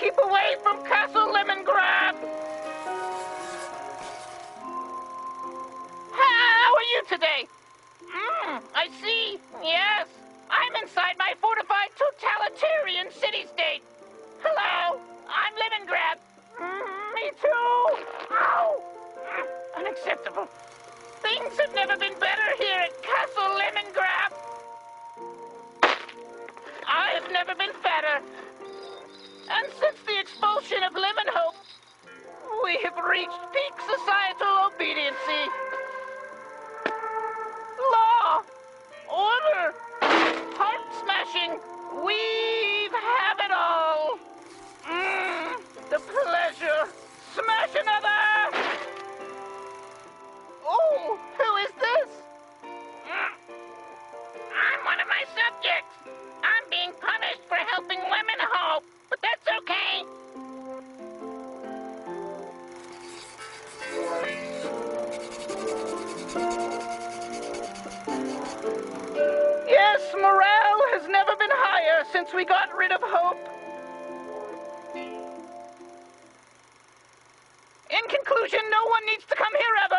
Keep away from Castle Lemongrab! How are you today? Mmm, I see. Yes, I'm inside my fortified totalitarian city-state. Hello, I'm Lemongrab. Mm, me too. Ow! Mm, unacceptable. Things have never been better here at Castle Lemongrab. I have never been fatter. And since the expulsion of Lemonhope, we have reached peak societal obediency. Law, order, heart smashing, we've since we got rid of Hope. In conclusion, no one needs to come here ever,